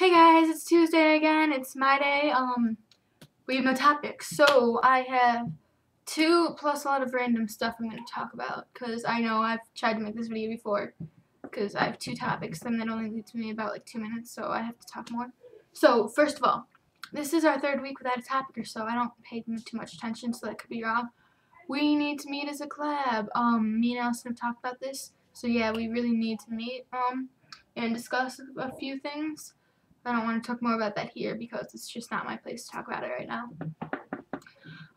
Hey guys, it's Tuesday again. It's my day. Um, we have no topics, so I have two plus a lot of random stuff I'm going to talk about because I know I've tried to make this video before because I have two topics and that only leads me about like two minutes, so I have to talk more. So first of all, this is our third week without a topic or so. I don't pay too much attention, so that could be wrong. We need to meet as a collab. Um, me and Allison have talked about this, so yeah, we really need to meet. Um, and discuss a few things. I don't want to talk more about that here because it's just not my place to talk about it right now.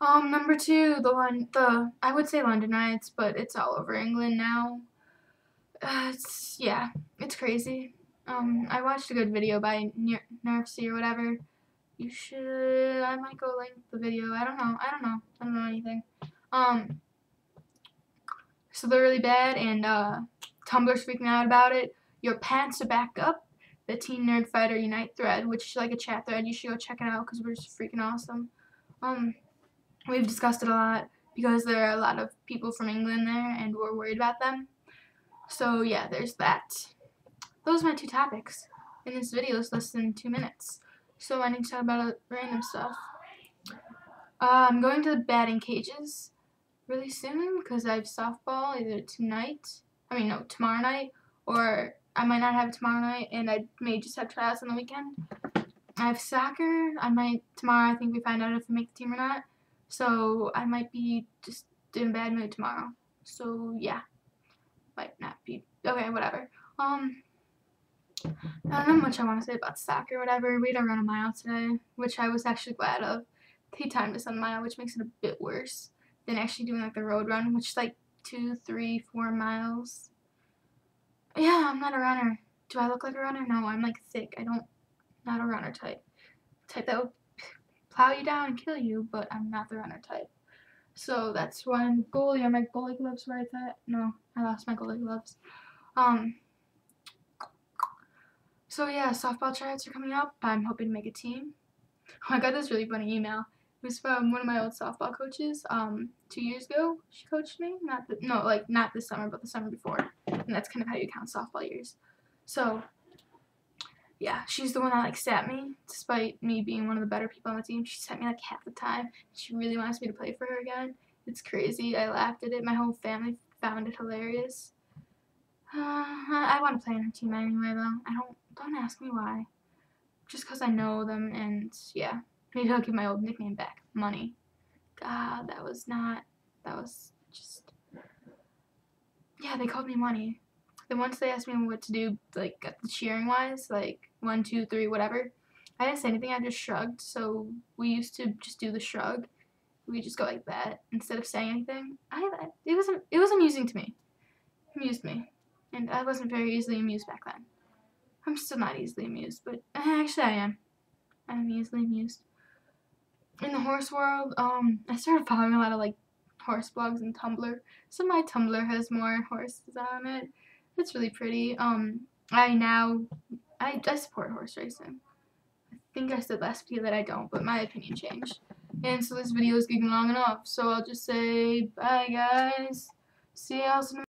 Um, number two, the one, the I would say London riots, but it's all over England now. Uh, it's yeah, it's crazy. Um, I watched a good video by Nerfsy or whatever. You should. I might go link the video. I don't know. I don't know. I don't know anything. Um. So they're really bad, and uh, Tumblr's freaking out about it. Your pants are back up the Teen Nerd Fighter Unite thread, which is like a chat thread. You should go check it out because we're just freaking awesome. Um, we've discussed it a lot because there are a lot of people from England there, and we're worried about them. So yeah, there's that. Those are my two topics. And this video is less than two minutes, so I need to talk about random stuff. Uh, I'm going to the batting cages really soon because I have softball either tonight, I mean no, tomorrow night, or I might not have it tomorrow night, and I may just have tryouts on the weekend. I have soccer. I might tomorrow. I think we find out if we make the team or not. So I might be just in a bad mood tomorrow. So yeah, might not be okay. Whatever. Um, I don't know much I want to say about soccer. Or whatever. We don't run a mile today, which I was actually glad of. He timed us on mile, which makes it a bit worse than actually doing like the road run, which is like two, three, four miles. I'm not a runner. Do I look like a runner? No, I'm like thick. I don't, not a runner type. Type that would plow you down and kill you, but I'm not the runner type. So that's why I'm goalie. Are my goalie gloves I thought? No, I lost my goalie gloves. Um. So yeah, softball tryouts are coming up. I'm hoping to make a team. Oh, I got this really funny email. Was from one of my old softball coaches. Um, two years ago, she coached me. Not the, no, like not this summer, but the summer before and that's kind of how you count softball years. So, yeah, she's the one that like sat me, despite me being one of the better people on the team. She sat me like half the time. She really wants me to play for her again. It's crazy. I laughed at it. My whole family found it hilarious. Uh, I want to play on her team anyway, though. I don't. Don't ask me why. Just because I know them, and yeah, maybe I'll give my old nickname back. Money. God, that was not. That was just yeah, they called me money. Then once they asked me what to do, like the cheering wise, like one, two, three, whatever, I didn't say anything. I just shrugged. So we used to just do the shrug. We just go like that instead of saying anything. I it was it was amusing to me. It amused me, and I wasn't very easily amused back then. I'm still not easily amused, but eh, actually I am. I'm easily amused. In the horse world, um, I started following a lot of like horse blogs and Tumblr. So my Tumblr has more horses on it. It's really pretty. Um, I now I, I support horse racing. I think I said last video that I don't, but my opinion changed. And so this video is getting long enough, so I'll just say bye guys. See you all in